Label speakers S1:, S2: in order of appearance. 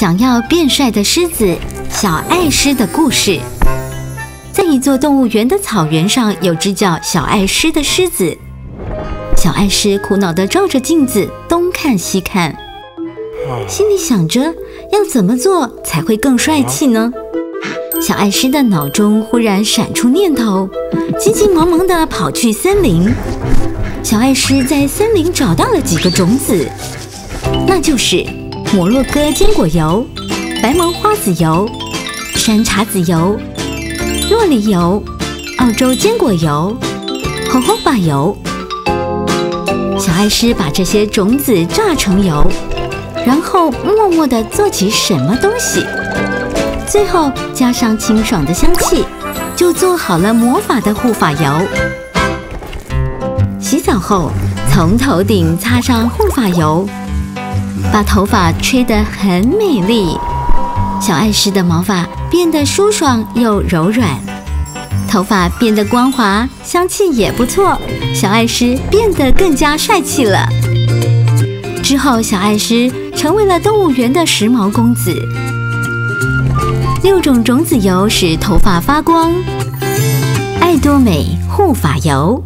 S1: 想要变帅的狮子小爱狮的故事。在一座动物园的草原上，有只叫小爱狮的狮子。小爱狮苦恼地照着镜子东看西看，心里想着要怎么做才会更帅气呢？小爱狮的脑中忽然闪出念头，急急忙忙地跑去森林。小爱狮在森林找到了几个种子，那就是摩洛哥坚果油、白芒花籽油、山茶籽油、洛梨油、澳洲坚果油、荷荷巴油。小爱师把这些种子榨成油，然后默默地做起什么东西，最后加上清爽的香气，就做好了魔法的护发油。洗澡后，从头顶擦上护发油，把头发吹得很美丽。小爱狮的毛发变得舒爽又柔软，头发变得光滑，香气也不错。小爱狮变得更加帅气了。之后，小爱狮成为了动物园的时髦公子。六种种子油使头发发光，爱多美护发油。